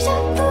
Deja vu.